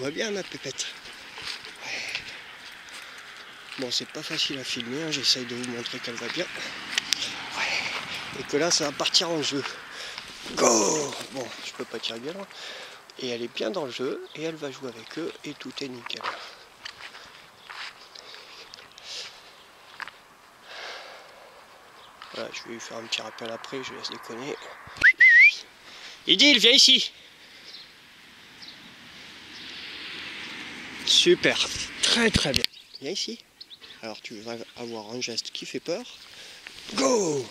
Va bien, ma pépette Bon, c'est pas facile à filmer, hein, j'essaye de vous montrer qu'elle va bien. Et que là, ça va partir en jeu. Go Bon, je peux pas tirer bien loin. Et elle est bien dans le jeu, et elle va jouer avec eux, et tout est nickel. Voilà, je vais lui faire un petit rappel après, je laisse déconner. Idil, viens ici Super, très très bien. Viens ici. Alors tu vas avoir un geste qui fait peur. Go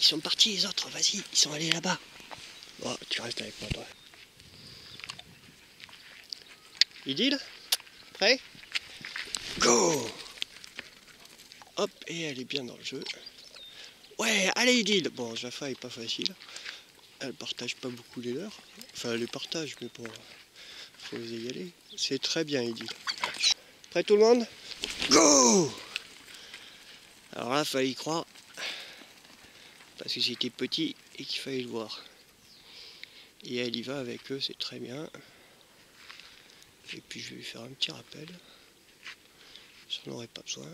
Ils sont partis les autres, vas-y, ils sont allés là-bas. Bon, tu restes avec moi toi. Idil Prêt? Go Hop, et elle est bien dans le jeu. Ouais, allez Idil Bon, Jaffa est pas facile. Elle partage pas beaucoup les leurs. Enfin, elle les partage, mais bon, faut les y aller. C'est très bien, Idil. Prêt tout le monde? Go Alors là, il fallait y croire. Parce que c'était petit et qu'il fallait le voir. Et elle y va avec eux, c'est très bien. Et puis je vais lui faire un petit rappel. Ça n'aurait pas besoin.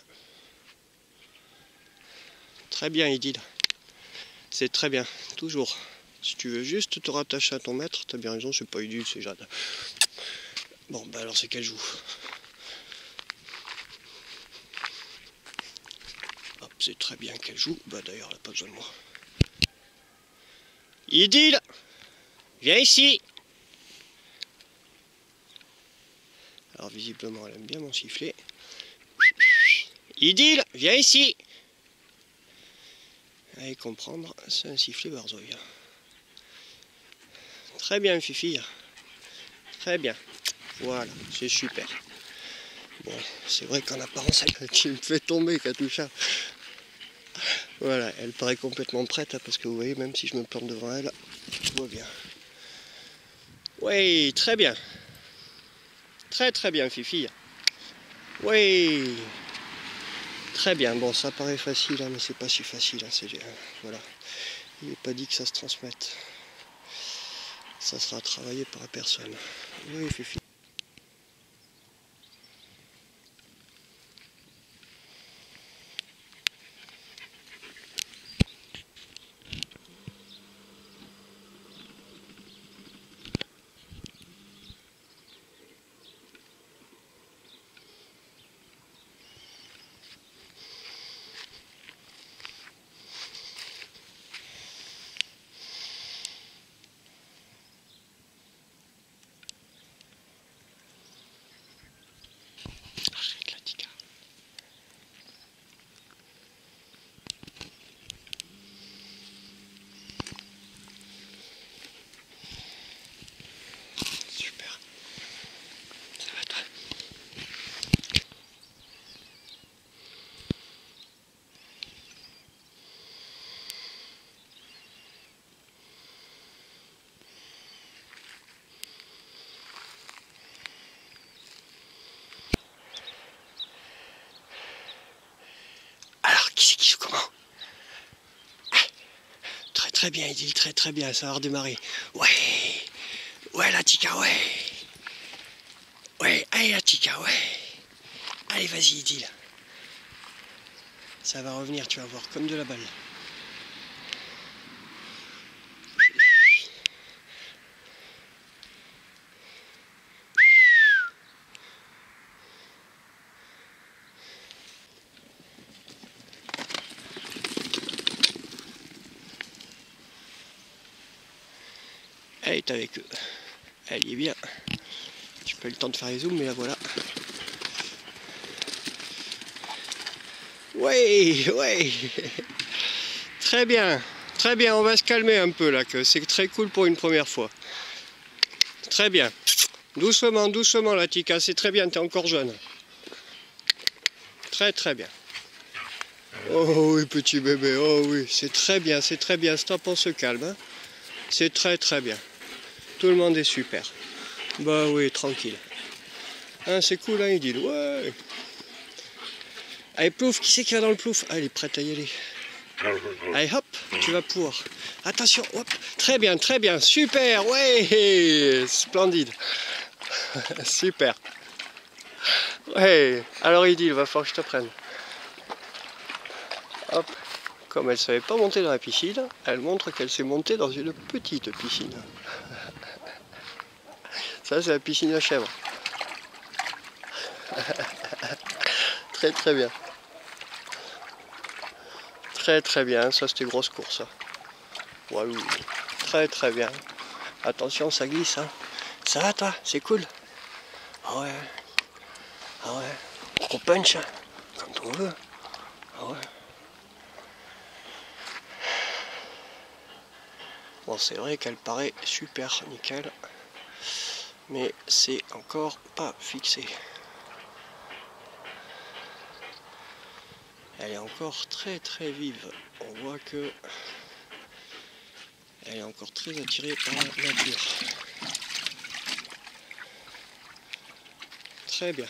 Très bien, Idil. C'est très bien, toujours. Si tu veux juste te rattacher à ton maître, t'as bien raison, c'est pas Idil, c'est Jade. Bon, bah alors c'est qu'elle joue. Hop, c'est très bien qu'elle joue. Bah d'ailleurs, elle n'a pas besoin de moi. Idil Viens ici Alors visiblement, elle aime bien mon sifflet. Idil, viens ici Allez comprendre, c'est un sifflet barzouille. Très bien, Fifi. Très bien. Voilà, c'est super. C'est vrai qu'en apparence, elle me fait tomber, Katusha. Voilà, elle paraît complètement prête, hein, parce que vous voyez, même si je me plante devant elle, tout va bien. Oui, très bien. Très très bien, Fifi. Oui. Très bien. Bon, ça paraît facile, hein, mais c'est pas si facile. Hein, c'est, voilà. Il n'est pas dit que ça se transmette. Ça sera travaillé par la personne. Oui, Fifi. Arrête la tika. Super. Ça va toi Alors, qui c'est qui joue comment Ah, Très bien, il très très bien, ça va redémarrer. Ouais Ouais la tika, ouais Ouais, allez la tika, ouais Allez, vas-y, Idil. Ça va revenir, tu vas voir, comme de la balle. Avec eux. Elle y est bien. J'ai pas eu le temps de faire les zooms, mais la voilà. Ouais, ouais. Très bien. Très bien, on va se calmer un peu là, que c'est très cool pour une première fois. Très bien. Doucement, doucement la Tika, c'est très bien, t'es encore jeune. Très très bien. Oh oui, petit bébé, oh oui, c'est très bien, c'est très bien. Stop, on se calme. hein. C'est très très bien. Tout le monde est super. Bah oui, tranquille. Hein, c'est cool, hein, il dit. Ouais. Allez, plouf, qui c'est qui va dans le plouf? Ah, elle est prête à y aller. Allez, hop, tu vas pouvoir. Attention, hop. Très bien, très bien, super, ouais, splendide. Super. Ouais, alors il dit, il va falloir que je te prenne. Hop, comme elle ne savait pas monter dans la piscine, elle montre qu'elle s'est montée dans une petite piscine. Ça, c'est la piscine à chèvres. très très bien. Très très bien, ça c'était grosse course. Très très bien. Attention, ça glisse. Hein. Ça va toi? C'est cool? Ah ouais. Ah. On punch hein, quand on veut. Ah ouais. Bon, c'est vrai qu'elle paraît super nickel, mais c'est encore pas fixé. Elle est encore très très vive. On voit que elle est encore très attirée par la nature. Très bien.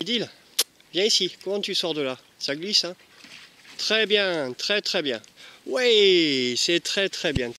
Idil, viens ici. Comment tu sors de là? Ça glisse, hein? Très bien, très très bien. Oui, c'est très très bien.